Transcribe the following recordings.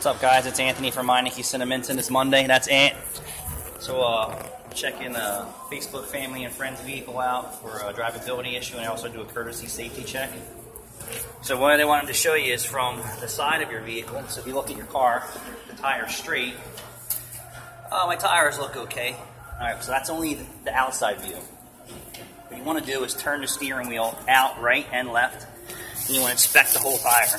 What's up, guys? It's Anthony from Meineke Cinnaminson. It's Monday. That's Ant. So, uh, checking the Facebook family and friends vehicle out for a drivability issue, and I also do a courtesy safety check. So, what I wanted to show you is from the side of your vehicle. So, if you look at your car, the tire's straight. Oh, my tires look okay. All right, so that's only the outside view. What you want to do is turn the steering wheel out, right and left, and you want to inspect the whole tire.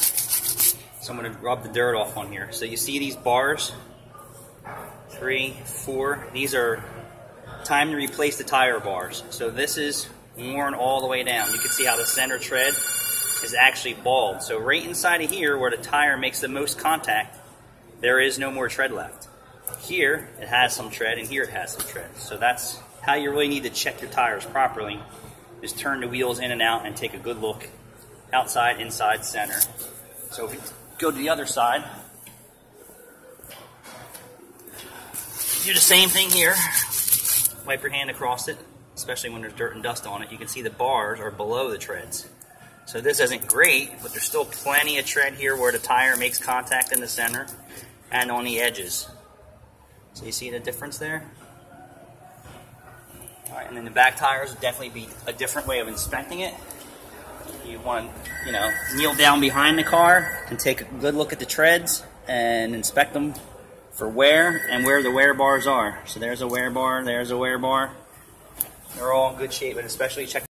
So I'm to rub the dirt off on here. So you see these bars? Three, four. These are time to replace the tire bars. So this is worn all the way down. You can see how the center tread is actually bald. So right inside of here where the tire makes the most contact, there is no more tread left. Here it has some tread and here it has some tread. So that's how you really need to check your tires properly is turn the wheels in and out and take a good look outside, inside, center. So go to the other side, do the same thing here. Wipe your hand across it, especially when there's dirt and dust on it. You can see the bars are below the treads. So this isn't great, but there's still plenty of tread here where the tire makes contact in the center and on the edges. So you see the difference there? All right, and then the back tires would definitely be a different way of inspecting it. You want to, you know, kneel down behind the car and take a good look at the treads and inspect them for wear and where the wear bars are. So there's a wear bar, there's a wear bar. They're all in good shape, but especially check